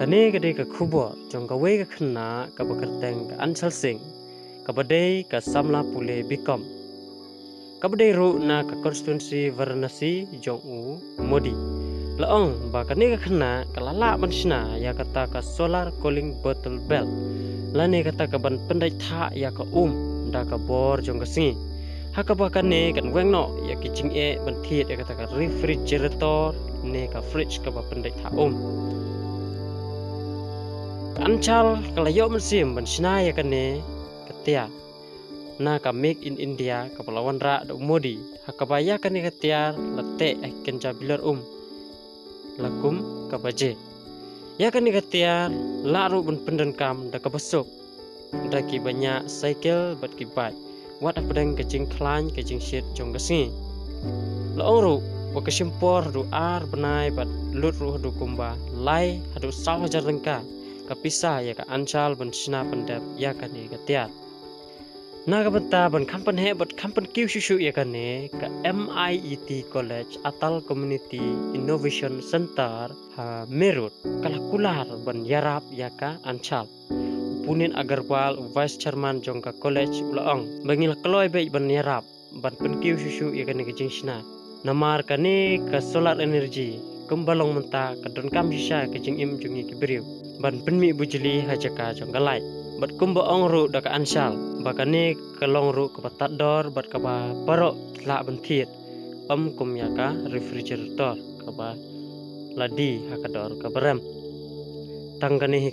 kane gade ka khubo jong ka we ka khna ka ba kerteng ka anchal sing ka ba ka samla pule bikom ka ba ru na ka constituency varanasi jong u modi. Laong ba kane ka khna ka lala ban shna ya kata ka solar calling bottle bell lane kata ka ban pendai tha ya ka um da ka bor jong ka singi. Hakaba kane kan weng no ya ki ching e ban thiet ya kata ka refrigerator ne ka fridge ka ba pendai tha um anchal kalayo mesim ban sinaya kane ketia na ka make in india ka palawan ra do modi hakabaya kane ketia late ai kenja bilar um. Lakum ka baje. Ya kane ketia laru ban pendan kam da ka besok. Da ki banyak cycle bat ki bai wat apa kecing klan kecing shit jong gasi la ongru wa kesimpor du ar benai bat lut ruh du kumba. Lai hadu sawah jarengka kapisa ya ka anchal ban sina pandap ya ka ne ka tiat. Na ka banta ban kampan he bat kampan kiu shu shu ya ka ne ka MIET College Atal Community Innovation Center ha Merut. Kala kular ban yarap ya ka anchal. Punin Agarwal Vice Chairman Jongka College Ulaong bangil kloy be ban yarap ban pen kiu shu shu ya ka ne ka jing sina. Namar ka ne ka solar energy kumbalong menta ka don kam shisha ka jing im jungi kibriu ban penmi bujeli hajaka jong galai bat kumba ong ru da ka ansal. Bakane kalong ru ka patat dor bat ka ba paro la ban thiet om kum ya ka refrigerator ka ba ladi ha ka dor ka baram tangane hi